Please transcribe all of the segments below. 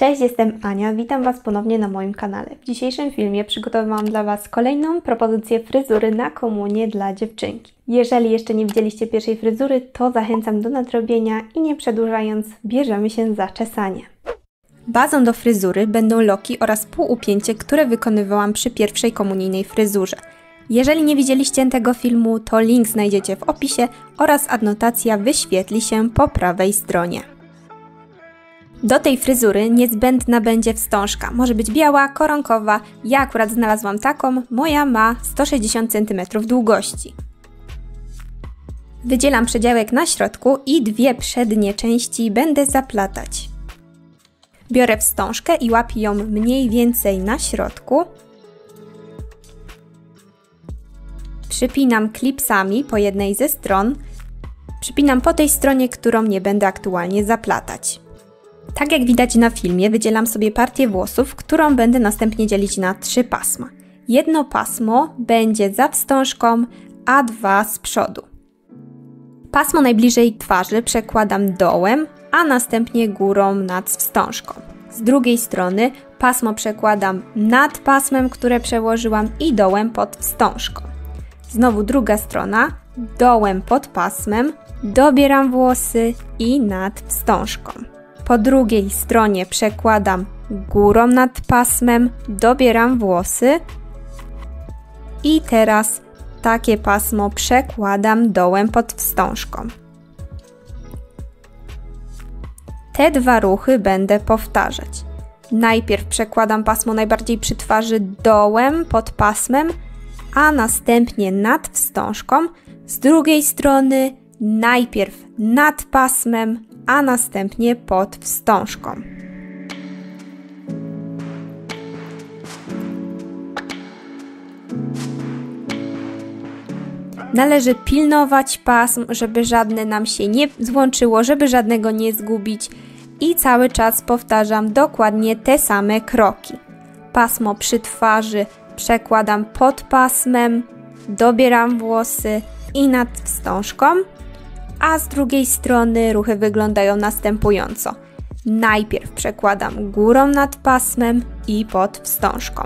Cześć, jestem Ania, witam Was ponownie na moim kanale. W dzisiejszym filmie przygotowałam dla Was kolejną propozycję fryzury na komunię dla dziewczynki. Jeżeli jeszcze nie widzieliście pierwszej fryzury, to zachęcam do nadrobienia i nie przedłużając, bierzemy się za czesanie. Bazą do fryzury będą loki oraz półupięcie, które wykonywałam przy pierwszej komunijnej fryzurze. Jeżeli nie widzieliście tego filmu, to link znajdziecie w opisie oraz adnotacja wyświetli się po prawej stronie. Do tej fryzury niezbędna będzie wstążka. Może być biała, koronkowa. Ja akurat znalazłam taką. Moja ma 160 cm długości. Wydzielam przedziałek na środku i dwie przednie części będę zaplatać. Biorę wstążkę i łapię ją mniej więcej na środku. Przypinam klipsami po jednej ze stron. Przypinam po tej stronie, którą nie będę aktualnie zaplatać. Tak jak widać na filmie, wydzielam sobie partię włosów, którą będę następnie dzielić na trzy pasma. Jedno pasmo będzie za wstążką, a dwa z przodu. Pasmo najbliżej twarzy przekładam dołem, a następnie górą nad wstążką. Z drugiej strony pasmo przekładam nad pasmem, które przełożyłam i dołem pod wstążką. Znowu druga strona, dołem pod pasmem, dobieram włosy i nad wstążką. Po drugiej stronie przekładam górą nad pasmem, dobieram włosy i teraz takie pasmo przekładam dołem pod wstążką. Te dwa ruchy będę powtarzać. Najpierw przekładam pasmo najbardziej przy twarzy dołem pod pasmem, a następnie nad wstążką. Z drugiej strony najpierw nad pasmem, a następnie pod wstążką. Należy pilnować pasm, żeby żadne nam się nie złączyło, żeby żadnego nie zgubić i cały czas powtarzam dokładnie te same kroki. Pasmo przy twarzy przekładam pod pasmem, dobieram włosy i nad wstążką, a z drugiej strony ruchy wyglądają następująco. Najpierw przekładam górą nad pasmem i pod wstążką.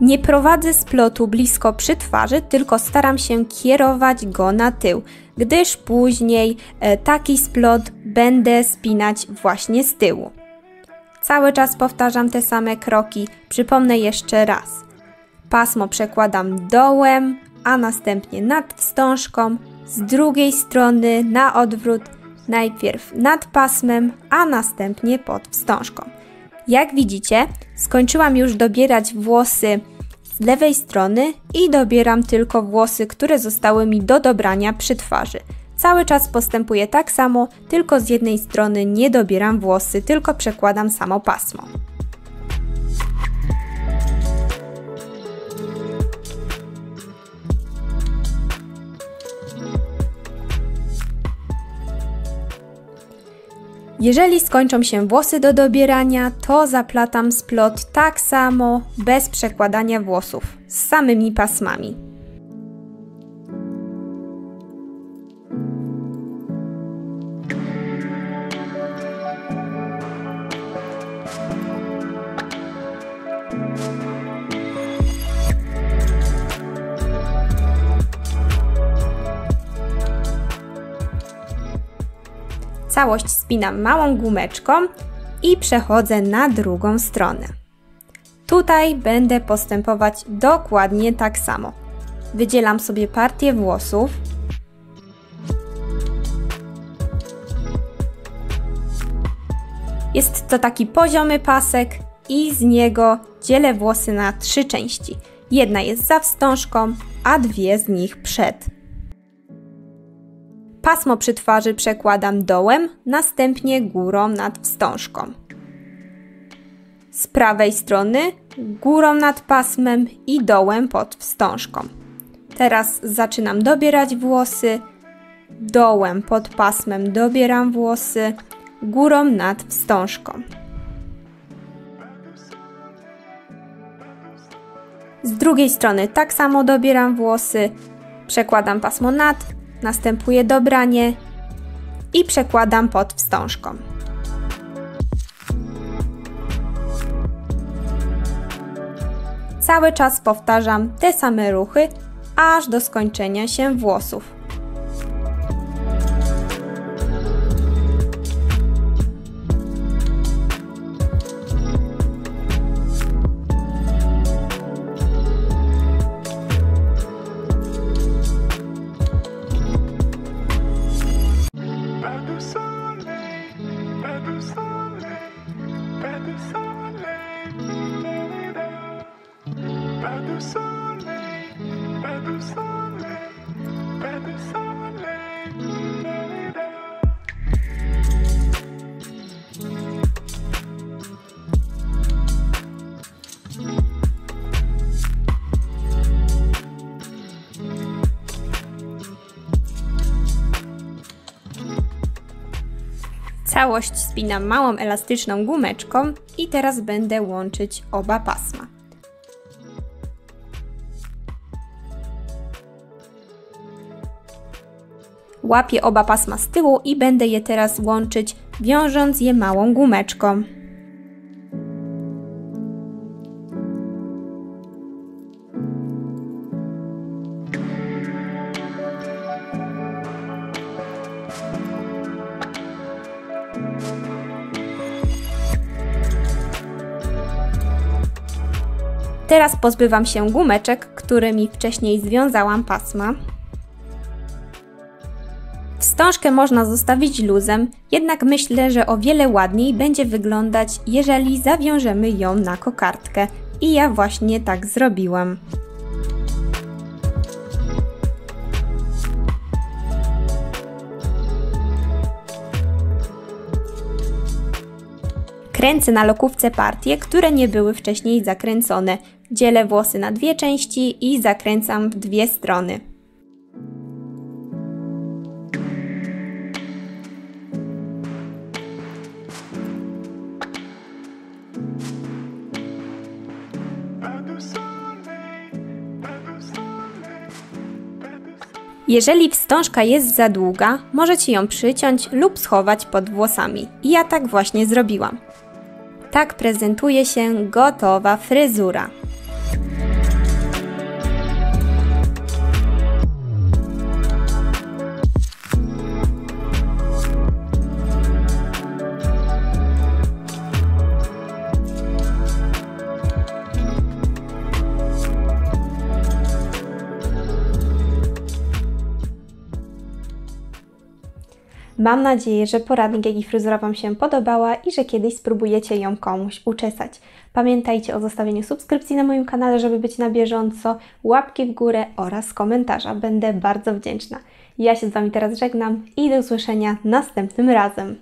Nie prowadzę splotu blisko przy twarzy, tylko staram się kierować go na tył, gdyż później e, taki splot będę spinać właśnie z tyłu. Cały czas powtarzam te same kroki, przypomnę jeszcze raz. Pasmo przekładam dołem, a następnie nad wstążką, z drugiej strony na odwrót, najpierw nad pasmem, a następnie pod wstążką. Jak widzicie, skończyłam już dobierać włosy z lewej strony i dobieram tylko włosy, które zostały mi do dobrania przy twarzy. Cały czas postępuję tak samo, tylko z jednej strony nie dobieram włosy, tylko przekładam samo pasmo. Jeżeli skończą się włosy do dobierania, to zaplatam splot tak samo, bez przekładania włosów, z samymi pasmami. Całość spinam małą gumeczką i przechodzę na drugą stronę. Tutaj będę postępować dokładnie tak samo. Wydzielam sobie partię włosów. Jest to taki poziomy pasek i z niego dzielę włosy na trzy części. Jedna jest za wstążką, a dwie z nich przed. Pasmo przy twarzy przekładam dołem, następnie górą nad wstążką. Z prawej strony górą nad pasmem i dołem pod wstążką. Teraz zaczynam dobierać włosy, dołem pod pasmem dobieram włosy, górą nad wstążką. Z drugiej strony tak samo dobieram włosy, przekładam pasmo nad, następuje dobranie i przekładam pod wstążką. Cały czas powtarzam te same ruchy, aż do skończenia się włosów. Całość spinam małą elastyczną gumeczką i teraz będę łączyć oba pasma. Łapię oba pasma z tyłu i będę je teraz łączyć, wiążąc je małą gumeczką. Teraz pozbywam się gumeczek, którymi wcześniej związałam pasma. Wstążkę można zostawić luzem, jednak myślę, że o wiele ładniej będzie wyglądać, jeżeli zawiążemy ją na kokardkę. I ja właśnie tak zrobiłam. Kręcę na lokówce partie, które nie były wcześniej zakręcone. Dzielę włosy na dwie części i zakręcam w dwie strony. Jeżeli wstążka jest za długa, możecie ją przyciąć lub schować pod włosami. I ja tak właśnie zrobiłam. Tak prezentuje się gotowa fryzura. Mam nadzieję, że poradnik, jak i fryzura Wam się podobała i że kiedyś spróbujecie ją komuś uczesać. Pamiętajcie o zostawieniu subskrypcji na moim kanale, żeby być na bieżąco, łapki w górę oraz komentarza. Będę bardzo wdzięczna. Ja się z Wami teraz żegnam i do usłyszenia następnym razem.